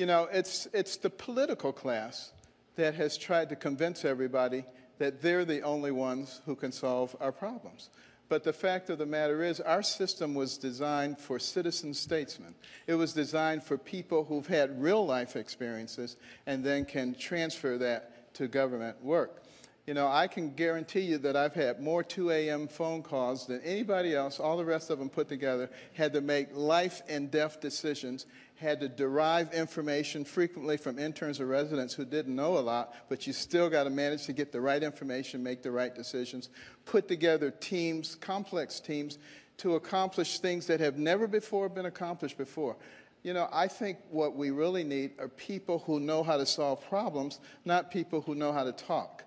You know, it's, it's the political class that has tried to convince everybody that they're the only ones who can solve our problems. But the fact of the matter is, our system was designed for citizen statesmen. It was designed for people who've had real life experiences and then can transfer that to government work. You know, I can guarantee you that I've had more 2 a.m. phone calls than anybody else, all the rest of them put together, had to make life and death decisions, had to derive information frequently from interns or residents who didn't know a lot, but you still got to manage to get the right information, make the right decisions, put together teams, complex teams, to accomplish things that have never before been accomplished before. You know, I think what we really need are people who know how to solve problems, not people who know how to talk.